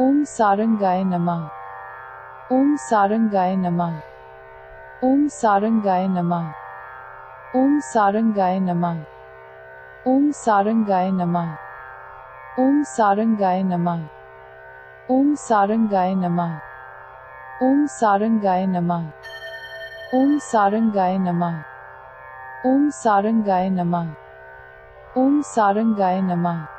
ओम सारंगाय नमः ओम सारंगाय नमः ओम सारंगाय नमः ओम सारंगाय नमः ओम सारंगाय नमः ओम सारंगाय नमः ओम सारंगाय नमः ओम सारंगाय नमः ओम सारंगाय नमः ओम सारंगाय नमः ओम सारंगाय नमः